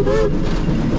Woo-hoo!